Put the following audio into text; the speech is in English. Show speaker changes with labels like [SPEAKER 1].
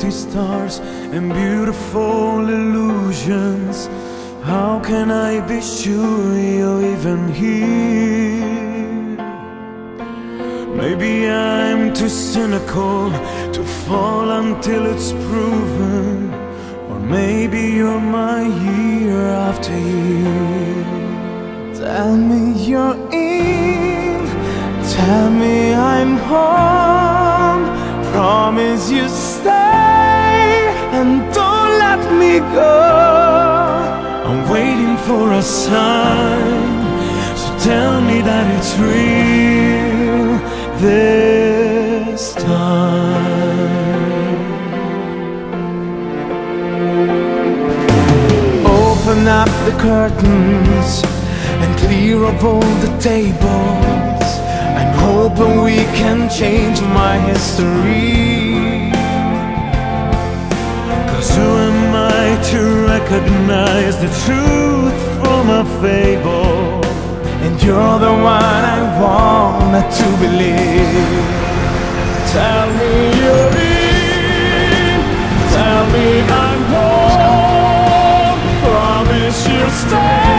[SPEAKER 1] empty stars and beautiful illusions. How can I be sure you're even here? Maybe I'm too cynical to fall until it's proven. Or maybe you're my year after year. Tell me you're in, tell me I'm home. Promise you stay and don't let me go. I'm waiting for a sign, so tell me that it's real this time. Open up the curtains and clear up all the tables. I'm hoping we can change my history. recognize the truth from a fable. And you're the one I want to believe. Tell me you're in. Tell me I'm wrong Promise you'll stay.